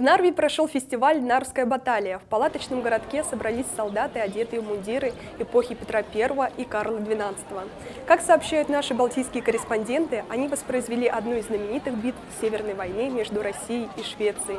В Нарве прошел фестиваль «Нарвская баталия». В палаточном городке собрались солдаты, одетые в мундиры эпохи Петра I и Карла XII. Как сообщают наши балтийские корреспонденты, они воспроизвели одну из знаменитых битв Северной войны между Россией и Швецией.